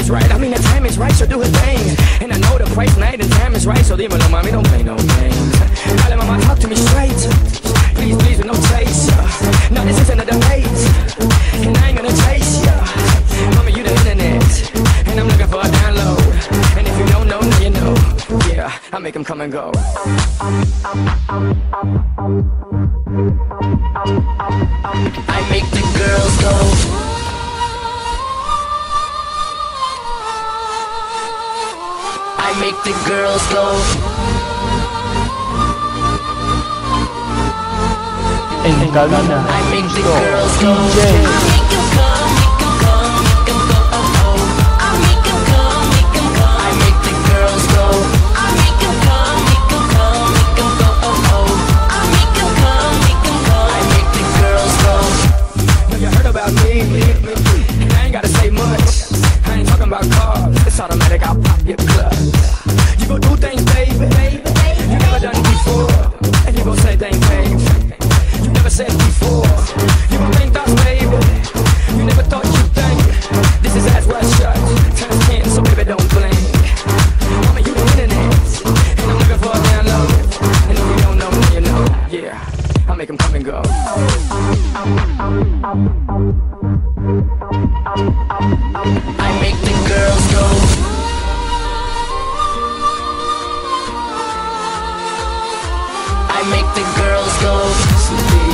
is right. I mean, the time is right, so do her thing. And I know the price, night and time is right, so dímelo, mami, don't play no games. Dale, mama, talk to me straight. Please, please, with no chase. No, this isn't a debate. And I ain't gonna chase ya. Mama, you the internet. And I'm looking for a download. And if you don't know, now you know. Yeah, I make them come and go. I make the girls go. I make the girls go. En cabina, I make the girls go. DJ. Make 'em come and go. I make the girls go. I make the girls go.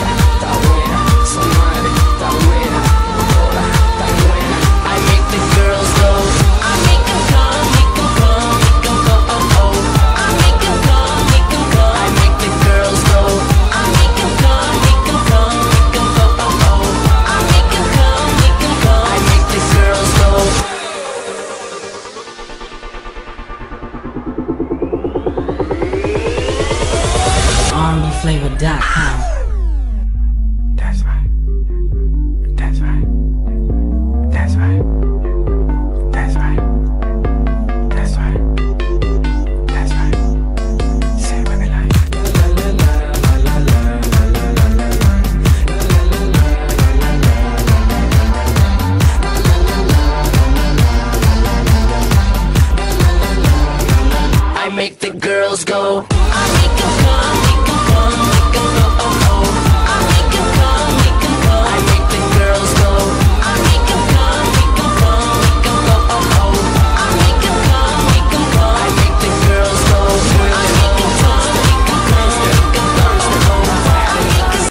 RMBFlavor.com. make the girls go.